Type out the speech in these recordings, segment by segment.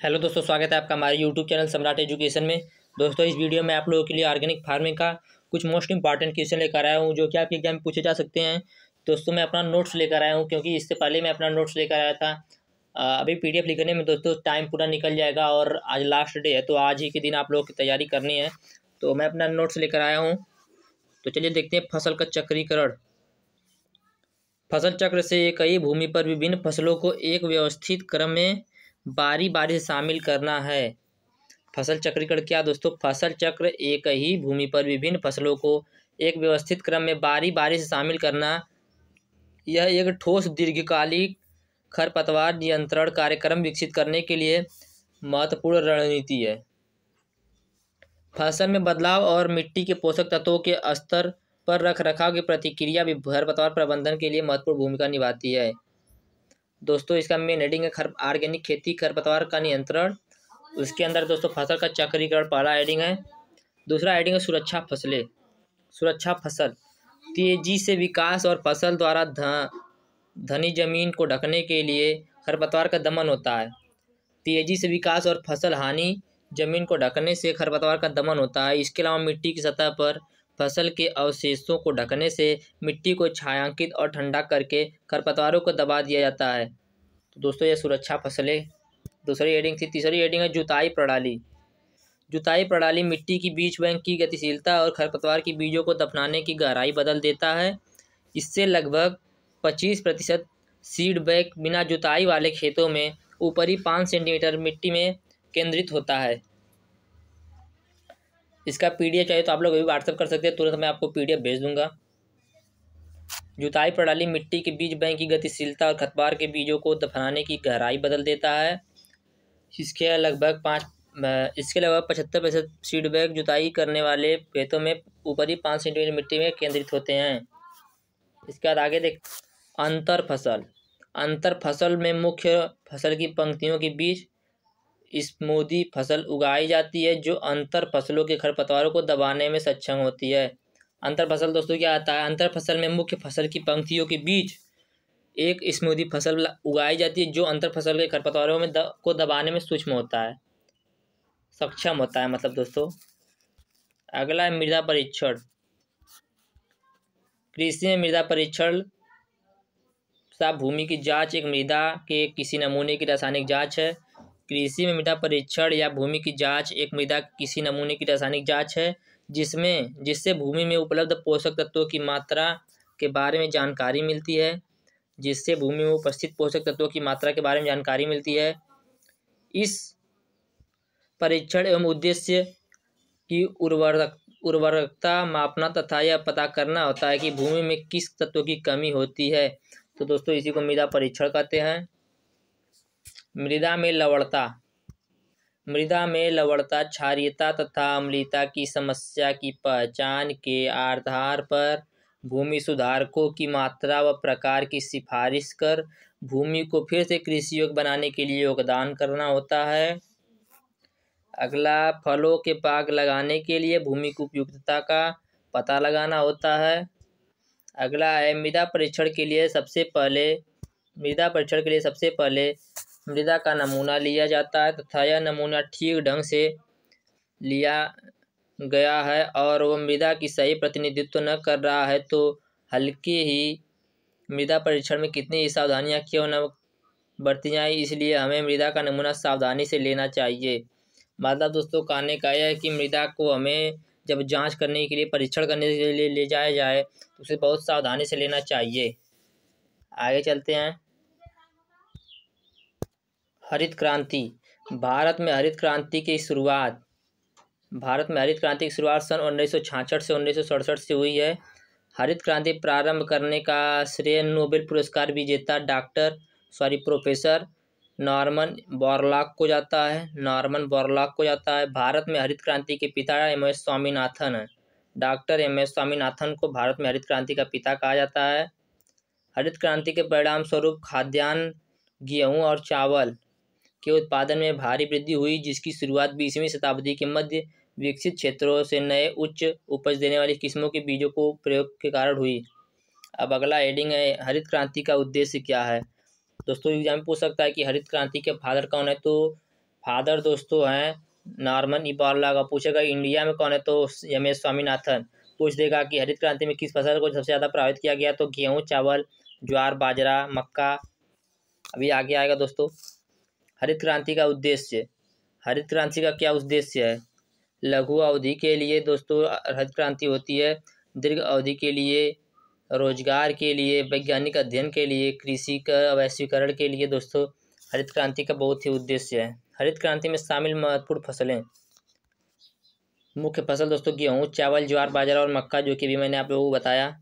Hello दोस्तों, स्वागत है आपका हमारे यूट्यूब चैनल सम्राट एजुकेशन में। दोस्तों, इस वीडियो में आप लोगों के लिए ऑर्गेनिक फ़ार्मिंग का कुछ मोस्ट इंपॉर्टेंट क्वेश्चन लेकर आया हूँ, जो कि आपके एग्ज़ाम में पूछे जा सकते हैं। दोस्तों, मैं अपना नोट्स लेकर आया हूँ, क्योंकि इससे पहले मैं अपना नोट्स लेकर आया था। अभी पीडीएफ लिखने में दोस्तों टाइम पूरा निकल जाएगा और आज लास्ट डे है तो आज ही के दिन आप लोगों की तैयारी करनी है। तो मैं अपना नोट्स लेकर आया हूँ। तो चलिए देखते हैं फ़सल का चक्रीकरण। फ़सल चक्र से कई भूमि पर विभिन्न फ़सलों को एक व्यवस्थित क्रम में बारी बारी से शामिल करना है। फ़सल चक्रीकरण क्या दोस्तों? फ़सल चक्र एक ही भूमि पर विभिन्न फ़सलों को एक व्यवस्थित क्रम में बारी बारी से शामिल करना, यह एक ठोस दीर्घकालिक खरपतवार नियंत्रण कार्यक्रम विकसित करने के लिए महत्वपूर्ण रणनीति है। फ़सल में बदलाव और मिट्टी के पोषक तत्वों के स्तर पर रख रखाव की प्रतिक्रिया भी खरपतवार प्रबंधन के लिए महत्वपूर्ण भूमिका निभाती है। दोस्तों, इसका मेन हेडिंग है खर ऑर्गेनिक खेती, खरपतवार का नियंत्रण। उसके अंदर दोस्तों, फ़सल का चक्रीकरण, पहला हेडिंग है। दूसरा हेडिंग है सुरक्षा फ़सलें। सुरक्षा फ़सल। तेज़ी से विकास और फ़सल द्वारा धनी ज़मीन को ढकने के लिए खरपतवार का दमन होता है। तेज़ी से विकास और फ़सल हानि ज़मीन को ढकने से खरपतवार का दमन होता है। इसके अलावा मिट्टी की सतह पर फ़सल के अवशेषों को ढकने से मिट्टी को छायांकित और ठंडा करके खरपतवारों को दबा दिया जाता है। तो दोस्तों यह सुरक्षा फ़सलें। दूसरी एडिंग थी, तीसरी एडिंग है जुताई प्रणाली। जुताई प्रणाली मिट्टी की बीज बैंक की गतिशीलता और खरपतवार की बीजों को दफनाने की गहराई बदल देता है। इससे लगभग पच्चीस प्रतिशत सीड बैग बिना जुताई वाले खेतों में ऊपरी पाँच सेंटीमीटर मिट्टी में केंद्रित होता है। इसका पीडीएफ चाहिए तो आप लोग अभी व्हाट्सअप कर सकते हैं, तुरंत मैं आपको पीडीएफ भेज दूँगा। जुताई प्रणाली मिट्टी के बीज, बैंक की गतिशीलता और खतबार के बीजों को दफनाने की गहराई बदल देता है। इसके लगभग पाँच इसके अलावा पचहत्तर प्रतिशत सीड बैग जुताई करने वाले खेतों में ऊपरी पाँच सेंटीमीटर मिट्टी में केंद्रित होते हैं। इसके बाद आगे देख, अंतर फ़सल। अंतर फ़सल में मुख्य फ़सल की पंक्तियों के बीच स्मूदी फ़सल उगाई जाती है जो अंतर फ़सलों के खरपतवारों को दबाने में सक्षम होती है। अंतर फ़सल दोस्तों क्या आता है? अंतर फ़सल में मुख्य फ़सल की पंक्तियों के बीच एक स्मूदी फ़सल उगाई जाती है जो अंतर फ़सल के खरपतवारों में द, को दबाने में सूक्ष्म होता है। सक्षम होता है मतलब दोस्तों। अगला है मृदा परीक्षण। कृषि में मृदा परीक्षण सा भूमि की जाँच एक मृदा के किसी नमूने की रासायनिक जाँच है। कृषि में मृदा परीक्षण या भूमि की जाँच एक मृदा किसी नमूने की रासायनिक जाँच है, जिसमें, जिससे भूमि में उपलब्ध पोषक तत्वों की मात्रा के बारे में जानकारी मिलती है, जिससे भूमि में उपस्थित पोषक तत्वों की मात्रा के बारे में जानकारी मिलती है। इस परीक्षण एवं उद्देश्य की उर्वरक, उर्वरकता मापना तथा यह पता करना होता है कि भूमि में किस तत्व की कमी होती है। तो दोस्तों, इसी को मृदा परीक्षण कहते हैं। मृदा में लवणता। मृदा में लवणता, क्षारीयता तथा अम्लीयता की समस्या की पहचान के आधार पर भूमि सुधारकों की मात्रा व प्रकार की सिफारिश कर भूमि को फिर से कृषि योग्य बनाने के लिए योगदान करना होता है। अगला, फलों के पाग लगाने के लिए भूमि की उपयुक्तता का पता लगाना होता है। अगला है, मृदा परीक्षण के लिए सबसे पहले, मृदा परीक्षण के लिए सबसे पहले मृदा का नमूना लिया जाता है तथा यह नमूना ठीक ढंग से लिया गया है और वह मृदा की सही प्रतिनिधित्व न कर रहा है तो हल्के ही मृदा परीक्षण में कितनी ही सावधानियाँ क्यों न बरती जाए, इसलिए हमें मृदा का नमूना सावधानी से लेना चाहिए। मतलब दोस्तों, कहने का यह है कि मृदा को हमें जब जाँच करने के लिए, परीक्षण करने के लिए ले जाया जाए तो उसे बहुत सावधानी से लेना चाहिए। आगे चलते हैं। हरित क्रांति। भारत में हरित क्रांति की शुरुआत, भारत में हरित क्रांति की शुरुआत सन उन्नीस से उन्नीस सौ सड़सठ से हुई है। हरित क्रांति प्रारंभ करने का श्रेय नोबेल पुरस्कार विजेता doctor, sorry, professor Norman Borlaug को जाता है। नॉर्मन बोरलॉक को जाता है। भारत में हरित क्रांति के पिता एम एस स्वामीनाथन है। डॉक्टर एम एस स्वामीनाथन को भारत में हरित क्रांति का पिता कहा जाता है। हरित क्रांति के परिणाम स्वरूप खाद्यान्न, गेहूँ और चावल के उत्पादन में भारी वृद्धि हुई, जिसकी शुरुआत बीसवीं शताब्दी के मध्य विकसित क्षेत्रों से नए उच्च उपज देने वाली किस्मों के बीजों को प्रयोग के कारण हुई। अब अगला एडिंग है, हरित क्रांति का उद्देश्य क्या है? दोस्तों एग्ज़ाम पूछ सकता है कि हरित क्रांति के फादर कौन है? तो फादर दोस्तों हैं नॉर्मन इबाला का। पूछेगा, इंडिया में कौन है? तो एस स्वामीनाथन। पूछ देगा कि हरित क्रांति में किस फ़सल को सबसे ज़्यादा प्रभावित किया गया? तो गेहूँ, चावल, ज्वार, बाजरा, मक्का। अभी आगे आएगा दोस्तों। हरित क्रांति का उद्देश्य। हरित क्रांति का क्या उद्देश्य है? लघु अवधि के लिए दोस्तों हरित क्रांति होती है। दीर्घ अवधि के लिए, रोज़गार के लिए, वैज्ञानिक अध्ययन के लिए, कृषि का वैश्वीकरण के लिए दोस्तों हरित क्रांति का बहुत ही उद्देश्य है। हरित क्रांति में शामिल महत्वपूर्ण फ़सलें। मुख्य फ़सल दोस्तों गेहूँ, चावल, ज्वार, बाजरा और मक्का, जो कि भी मैंने आप लोगों को बताया।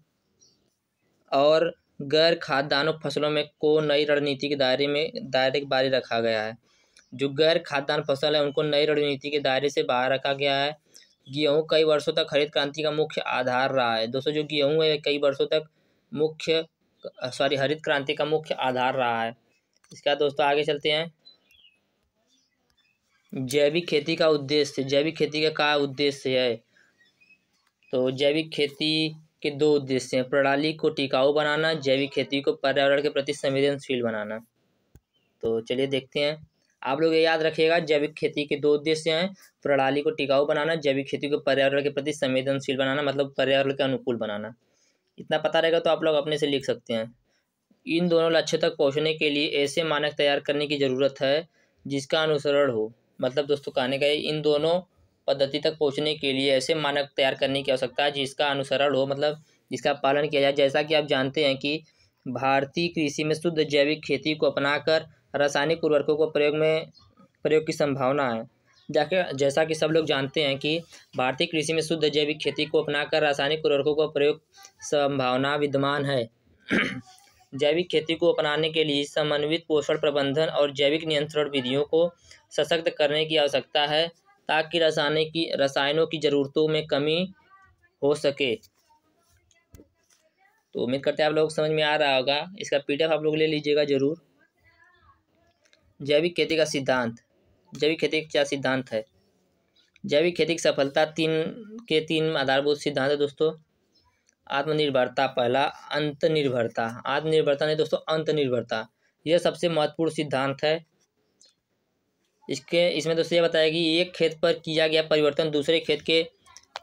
और गैर खाद्यान्नों फ़सलों में को नई रणनीति के दायरे में, दायरे के बारे रखा गया है। जो गैर खाद्यान्न फ़सल है, उनको नई रणनीति के दायरे से बाहर रखा गया है। गेहूँ कई वर्षों तक हरित क्रांति का मुख्य आधार रहा है। दोस्तों, जो गेहूँ है कई वर्षों तक मुख्य, सॉरी, हरित क्रांति का मुख्य आधार रहा है। इसके बाद दोस्तों, आगे चलते हैं। जैविक खेती का उद्देश्य, जैविक खेती का क्या उद्देश्य है? तो जैविक खेती के दो उद्देश्य हैं, प्रणाली को टिकाऊ बनाना, जैविक खेती को पर्यावरण के प्रति संवेदनशील बनाना। तो चलिए देखते हैं। आप लोग ये याद रखिएगा, जैविक खेती के दो उद्देश्य हैं, प्रणाली को टिकाऊ बनाना, जैविक खेती को पर्यावरण के प्रति संवेदनशील बनाना मतलब पर्यावरण के अनुकूल बनाना। इतना पता रहेगा तो आप लोग अपने से लिख सकते हैं। इन दोनों लक्ष्य तक पहुँचने के लिए ऐसे मानक तैयार करने की ज़रूरत है, जिसका अनुसरण हो। मतलब दोस्तों, कहने का इन दोनों पद्धति तक पहुँचने के लिए ऐसे मानक तैयार करने की आवश्यकता है, जिसका अनुसरण हो मतलब जिसका पालन किया जाए। जैसा कि आप जानते हैं कि भारतीय कृषि में शुद्ध जैविक खेती को अपनाकर रासायनिक उर्वरकों को प्रयोग में, प्रयोग की संभावना है। जाके, जैसा कि सब लोग जानते हैं कि भारतीय कृषि में शुद्ध जैविक खेती को अपनाकर रासायनिक उर्वरकों का प्रयोग संभावना विद्यमान है। जैविक खेती को अपनाने के लिए समन्वित पोषण प्रबंधन और जैविक नियंत्रण विधियों को सशक्त करने की आवश्यकता है। ताकि रासायनिक की, रसायनों की ज़रूरतों में कमी हो सके। तो उम्मीद करते हैं आप लोग समझ में आ रहा होगा। इसका पीडीएफ आप लोग ले लीजिएगा ज़रूर। जैविक खेती का सिद्धांत। जैविक खेती का क्या सिद्धांत है? जैविक खेती की सफलता तीन, के तीन आधारभूत सिद्धांत है दोस्तों। आत्मनिर्भरता पहला अंत निर्भरता आत्मनिर्भरता नहीं दोस्तों अंत निर्भरता यह सबसे महत्वपूर्ण सिद्धांत है। इसके, इसमें दोस्तों ये बताया कि एक खेत पर किया गया परिवर्तन दूसरे खेत के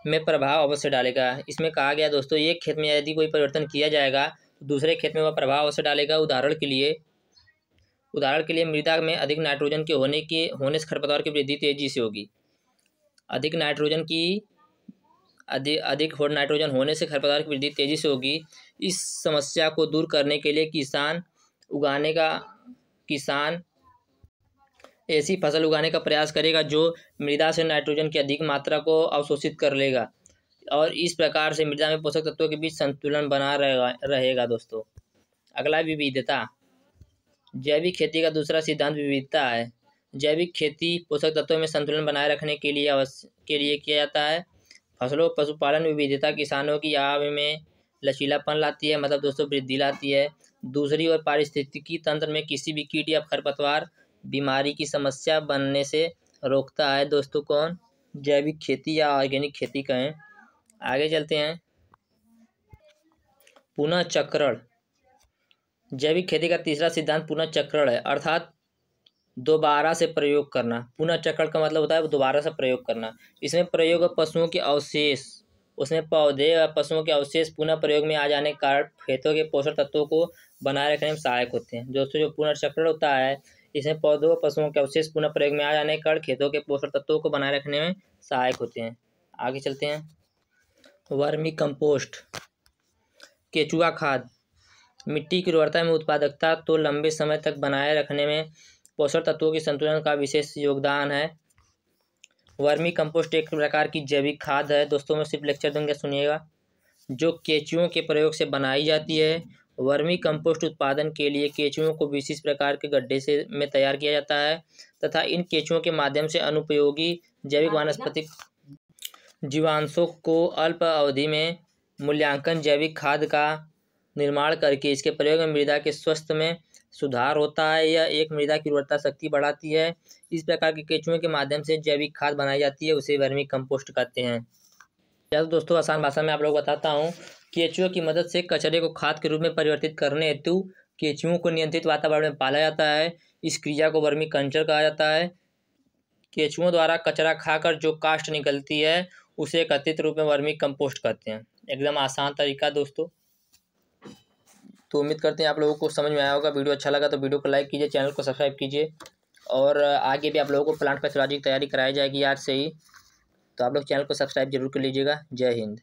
में प्रभाव अवश्य डालेगा। इसमें कहा गया दोस्तों, एक खेत में यदि कोई परिवर्तन किया जाएगा तो दूसरे खेत में वह प्रभाव अवश्य डालेगा। उदाहरण के लिए, उदाहरण के लिए मृदा में अधिक नाइट्रोजन के होने के, होने से खरपतवार की वृद्धि तेज़ी से होगी। अधिक नाइट्रोजन की अधिक अधिक हो नाइट्रोजन होने से खरपतवार की वृद्धि तेज़ी से होगी। इस समस्या को दूर करने के लिए किसान उगाने का, किसान ऐसी फ़सल उगाने का प्रयास करेगा जो मृदा से नाइट्रोजन की अधिक मात्रा को अवशोषित कर लेगा और इस प्रकार से मृदा में पोषक तत्वों के बीच संतुलन बना रहेगा रहेगा दोस्तों। अगला विविधता। जैविक खेती का दूसरा सिद्धांत विविधता है। जैविक खेती पोषक तत्वों में संतुलन बनाए रखने के लिए अवश्य, के लिए किया जाता है। फ़सलों, पशुपालन, विविधता किसानों की आय में लचीलापन लाती है मतलब दोस्तों वृद्धि लाती है। दूसरी ओर पारिस्थितिकी तंत्र में किसी भी कीट या खरपतवार बीमारी की समस्या बनने से रोकता है। दोस्तों, कौन? जैविक खेती या ऑर्गेनिक खेती कहें। आगे चलते हैं। पुनः चक्रण जैविक खेती का तीसरा सिद्धांत पुनः चक्रण है। अर्थात दोबारा से प्रयोग करना। पुनः चक्रण का मतलब होता है दोबारा से प्रयोग करना। इसमें प्रयोग पशुओं के अवशेष, उसमें पौधे और पशुओं के अवशेष पुनः प्रयोग में आ जाने के कारण खेतों के पोषक तत्वों को बनाए रखने में सहायक होते हैं। दोस्तों, जो पुनर्चक्रण होता है इसमें पौधों और पशुओं के अवशेष पुनः प्रयोग में आ जाने के कारण खेतों के पोषक तत्वों को बनाए रखने में सहायक होते हैं। आगे चलते हैं। वर्मी कंपोस्ट, केचुआ खाद, मिट्टी की उर्वरता में उत्पादकता तो लंबे समय तक बनाए रखने में पोषक तत्वों के संतुलन का विशेष योगदान है। वर्मी कंपोस्ट एक प्रकार की जैविक खाद है। दोस्तों, मैं सिर्फ़ लेक्चर दूँगा, सुनिएगा। जो केचुओं के प्रयोग से बनाई जाती है वर्मी कंपोस्ट उत्पादन के लिए केचुओं को विशेष प्रकार के गड्ढे से में तैयार किया जाता है तथा इन केचुओं के माध्यम से अनुपयोगी जैविक वानस्पतिक जीवांशों को अल्प अवधि में मूल्यांकन जैविक खाद का निर्माण करके इसके प्रयोग में मृदा के स्वास्थ्य में सुधार होता है। यह एक मृदा की उर्वरता शक्ति बढ़ाती है। इस प्रकार के केचुओं के माध्यम से जैविक खाद बनाई जाती है उसे वर्मी कंपोस्ट कहते हैं। या तो दोस्तों आसान भाषा में आप लोग बताता हूँ। केचुओं की मदद से कचरे को खाद के रूप में परिवर्तित करने हेतु केचुओं को नियंत्रित वातावरण में पाला जाता है। इस क्रिया को वर्मी कंचर कहा जाता है। केचुओं द्वारा कचरा खाकर जो कास्ट निकलती है, उसे कथित रूप में वर्मी कंपोस्ट कहते हैं। एकदम आसान तरीका दोस्तों। तो उम्मीद करते हैं आप लोगों को समझ में आया होगा। वीडियो अच्छा लगा तो वीडियो को लाइक कीजिए, चैनल को सब्सक्राइब कीजिए। और आगे भी आप लोगों को प्लांट पैथोलॉजी की तैयारी कराई जाएगी आज से ही। तो आप लोग चैनल को सब्सक्राइब ज़रूर कर लीजिएगा। जय हिंद।